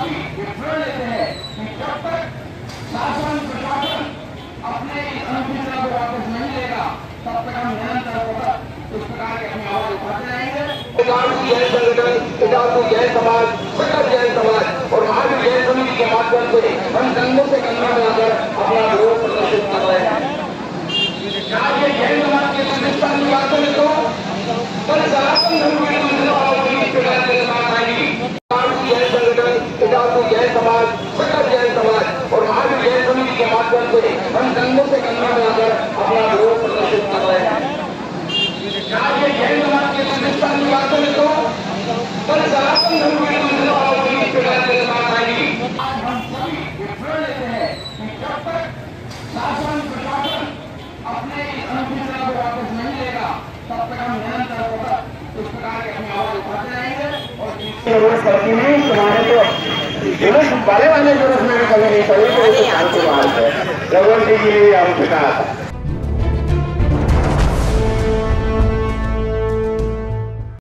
सभी ये प्रण लेते हैं कि जब तक शासन प्रशासन अपने अनुसूचना को वापस नहीं लेगा तब तक हम निरंतर सतत इस प्रकार के अपनी आवाज़ उठाते रहेंगे जैन समाज के माध्यम से हम कंधों से कंधा मिलाकर अपना विरोध प्रदर्शित कर रहे हैं जैन समाज के प्रतिष्ठा की बात करें तो सनातन धर्म के मंदिरों और पुलिस के बारे में बात आएगी इटारसी जैन इटारसी जैन समाज सकल जैन समाज और महावीर जैन समिति के माध्यम से हम कंधों से कंधा मिलाकर अपना विरोध प्रदर्शित कर रहे हैं। आज ये समाज के प्रतिष्ठा की बात करें तो कल सनातन धर्म के मंदिरों पुलिस के बारे में बात आएगी। आज हम सभी ये प्रण लेते हैं कि जब तक शासन, प्रशासन अपने अनुसूचना को वापस नहीं लेगा, तब तक हम निरंतर सतत इस प्रकार के अपनी आवाज़ उठाते रहेंगे और ज़रूरत पड़ती है तुम्हारे जुलूस बड़े वाले जुलूस में कभी नहीं करेंगे तो शांति मार्ग है। रघुवंशी जी ने आवश्यकता